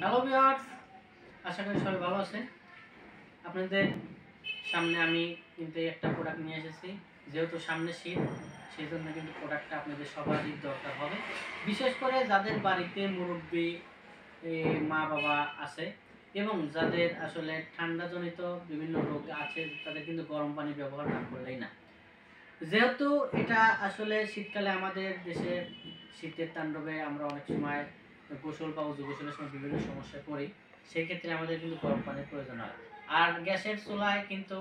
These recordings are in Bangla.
হ্যালো ভিউয়ার্স আশা করি সবাই ভালো আছেন। আপনাদের সামনে আমি কিন্তু একটা প্রোডাক্ট নিয়ে এসেছি। যেহেতু সামনে শীত সেই জন্য কিন্তু প্রোডাক্টটা আপনাদের সবারই দরকার হবে। বিশেষ করে যাদের বাড়িতে মুরব্বী মা বাবা আছে এবং যাদের আসলে ঠান্ডাজনিত বিভিন্ন রোগ আছে, তাদের কিন্তু গরম পানি ব্যবহার না করলেই না। যেহেতু এটা আসলে শীতকালে আমাদের দেশে শীতের তাণ্ডবে আমরা অনেক সময় গোসল বা উজু, গোসলের সময় বিভিন্ন সমস্যায় পড়ি সেই ক্ষেত্রে আমাদের কিন্তু গরম পানির প্রয়োজন হয়। আর গ্যাসের চুলায় কিন্তু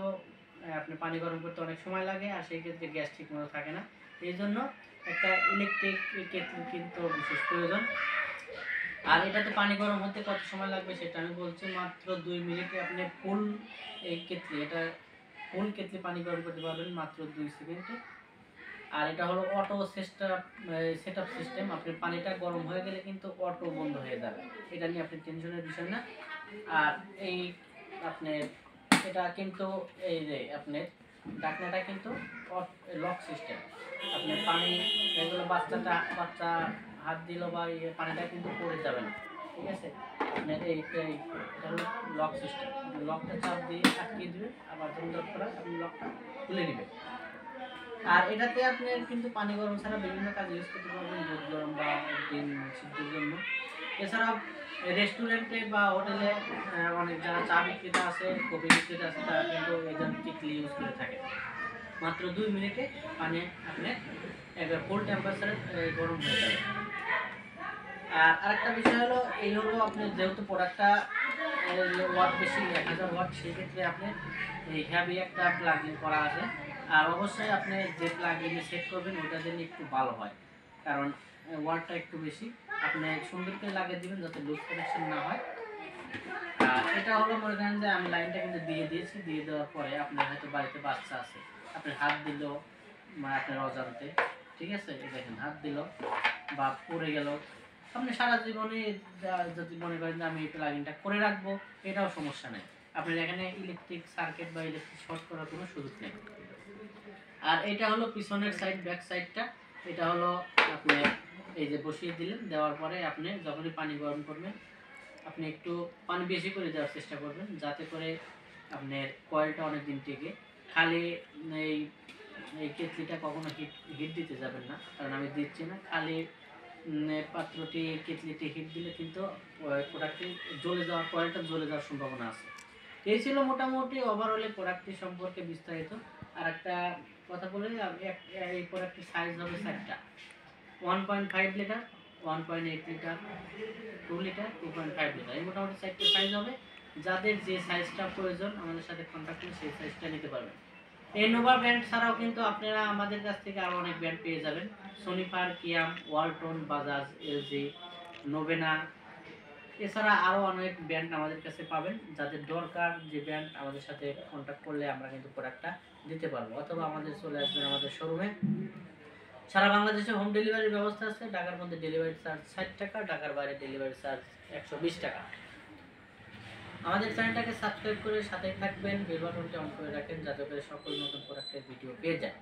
আপনি পানি গরম করতে অনেক সময় লাগে, আর সেই ক্ষেত্রে গ্যাস ঠিক মতো থাকে না। এই জন্য একটা ইলেকট্রিক কেটলি কিন্তু বিশেষ প্রয়োজন। আর এটাতে পানি গরম হতে কত সময় লাগবে সেটা আমি বলছি মাত্র দুই মিনিটে। আপনি ফুল, এই কেটলি এটা ফুল কেটলি পানি গরম করতে পারবেন মাত্র দুই সেকেন্ডে। আর এটা হলো অটো সেটআপ সেটআপ সিস্টেম আপনি পানিটা গরম হয়ে গেলে কিন্তু অটো বন্ধ হয়ে যাবে। এটা নিয়ে আপনি টেনশনের বিষয় না। আর এই আপনি এটা কিন্তু এই যে আপনার ডাকনাটা কিন্তু লক সিস্টেম আপনি পানি, এগুলো বাচ্চাটা, বাচ্চা হাত দিল বা ইয়ে পানিটা কিন্তু পড়ে যাবে না। ঠিক আছে? আপনার এই এটা হলো লক সিস্টেম লকটা চাপ দিয়ে আটকিয়ে দেবে আবার দরকার হয় আপনি লকটা খুলে নেবেন আর এটাতে আপনি কিন্তু পানি গরম ছাড়া বিভিন্ন কাজ ইউজ করতে পারবেন, দুধ গরম বা ডিম সিদ্ধের জন্য। এছাড়াও রেস্টুরেন্টে বা হোটেলে অনেক যারা চা বিক্রেতা আছে, কফি বিক্রেতা আছে, তারা কিন্তু এই টিকলি ইউজ করে থাকে। মাত্র দুই মিনিটে পানি আপনি একবার ফুল টেম্পারেচারে গরম হয়ে যাবে। আর আরেকটা বিষয় হলো, এই হলো আপনি যেহেতু প্রোডাক্টটা ওয়াট বেশি, এক হাজার ওয়াট সেক্ষেত্রে আপনি এই হ্যাভি একটা প্লাগ করা আছে। আর অবশ্যই আপনি যে প্লাগ ইনে সেট করবেন ওটা যেন একটু ভালো হয়। কারণ ওয়াটটা একটু বেশি। আপনি সুন্দর করে লাগিয়ে দিবেন যাতে লুজ কানেকশন না হয়। আর এটা হলো মনে করেন যে আমি লাইনটা কিন্তু দিয়ে দিয়েছি। দিয়ে দেওয়ার পরে আপনার হয়তো বাড়িতে বাচ্চা আছে। আপনি হাত দিল মানে আপনার অজান্তে, ঠিক আছে? দেখেন, হাত দিল বা পড়ে গেল। আপনি সারা জীবনে যদি মনে করেন যে আমি এই প্লাগিনটা করে রাখব, এটাও সমস্যা নেই। আপনার এখানে ইলেকট্রিক সার্কিট বা ইলেকট্রিক শর্ট করার কোনো সুযোগ নেই। আর এটা হলো পিছনের সাইড ব্যাক সাইডটা এটা হলো আপনি এই যে বসিয়ে দিলেন, দেওয়ার পরে আপনি যখনই পানি গরম করবেন, আপনি একটু পানি বেশি করে দেওয়ার চেষ্টা করবেন, যাতে করে আপনার কয়েলটা অনেক দিন টেকে। খালি এই এই কেটলিটা কখনো হিট হিট দিতে যাবেন না, কারণ আমি দিচ্ছি না। খালি পাত্রটি কেটলিটি হিট দিলে কিন্তু প্রোডাক্টটি জ্বলে যাওয়ার কয়েলটা জ্বলে যাওয়ার সম্ভাবনা আছে। এই ছিল মোটামুটি ওভারঅলে প্রোডাক্টটি সম্পর্কে বিস্তারিত। আর একটা কথা বলে এই প্রোডাক্টের সাইজ হবে চারটা। One point five litre one point eight litre two litre two point five litre এই মোটামুটি চারটে সাইজ হবে। যাদের যে সাইজটা প্রয়োজন, আমাদের সাথে কন্ট্যাক্ট করে সেই সাইজটা নিতে পারবেন। এই নোভা ব্র্যান্ড ছাড়াও কিন্তু আপনারা আমাদের কাছ থেকে আরও অনেক ব্র্যান্ড পেয়ে যাবেন। সোনিফার কিয়াম ওয়ালটন বাজাজ এলজি নোভেনা এছাড়া আরও অনেক ব্র্যান্ড আমাদের কাছে পাবেন, যাদের দরকার যে ব্র্যান্ড আমাদের সাথে কন্ট্যাক্ট করলে আমরা কিন্তু প্রোডাক্টটা দিতে পারব। অথবা আমাদের চলে আসবেন আমাদের শোরুমে সারা বাংলাদেশে হোম ডেলিভারির ব্যবস্থা আছে, ঢাকার মধ্যে ডেলিভারি চার্জ ষাট টাকা, ঢাকার বাইরে ডেলিভারি চার্জ একশো বিশ টাকা। আমাদের চ্যানেলটাকে সাবস্ক্রাইব করে সাথে থাকবেন বেল বাটনটা অন করে রাখেন যাতে করে সকল নতুন প্রোডাক্টের ভিডিও পেয়ে যায়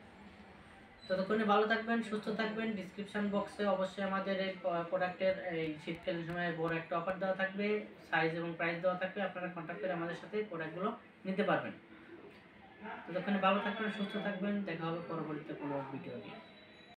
ততক্ষণে ভালো থাকবেন, সুস্থ থাকবেন ডিসক্রিপশন বক্সে অবশ্যই আমাদের এই প্রোডাক্টের এই শীতকালীন সময়ে বড় একটা অফার দেওয়া থাকবে সাইজ এবং প্রাইস দেওয়া থাকবে, আপনারা কন্ট্যাক্ট করে আমাদের সাথে প্রোডাক্টগুলো নিতে পারবেন। ততক্ষণে ভালো থাকবেন, সুস্থ থাকবেন, দেখা হবে পরবর্তীতে কোনো ভিডিও নিয়ে।